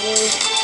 Bye.